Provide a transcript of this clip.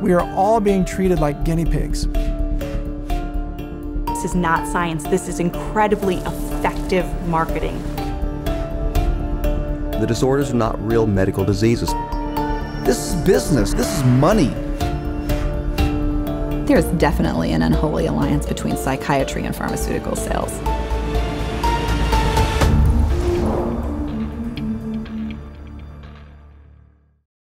We are all being treated like guinea pigs. This is not science. This is incredibly effective marketing. The disorders are not real medical diseases. This is business. This is money. There's definitely an unholy alliance between psychiatry and pharmaceutical sales.